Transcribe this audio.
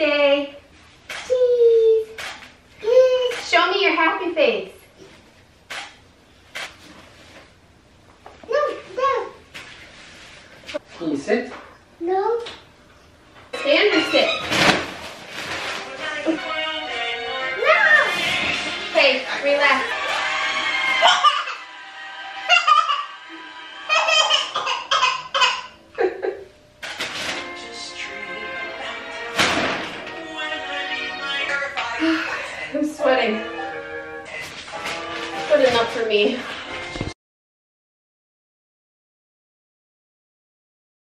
Say cheese. cheese. Show me your happy face. No. Can you sit? No. Stand or sit? No. Okay, relax. I'm. Good enough for me.